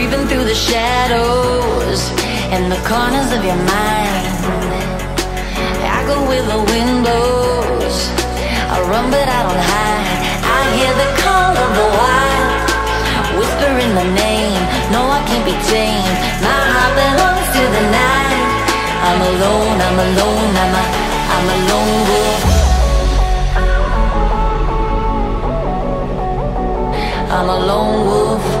creeping through the shadows and the corners of your mind. I go where the wind blows. I run, but I don't hide. I hear the call of the wild, whispering the name. No, I can't be tamed. My heart belongs to the night. I'm alone. I'm alone. I'm a, I'm a lone wolf. I'm a lone wolf.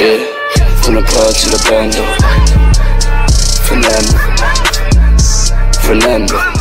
Yeah, from the pod to the bando. Fernando, Fernando.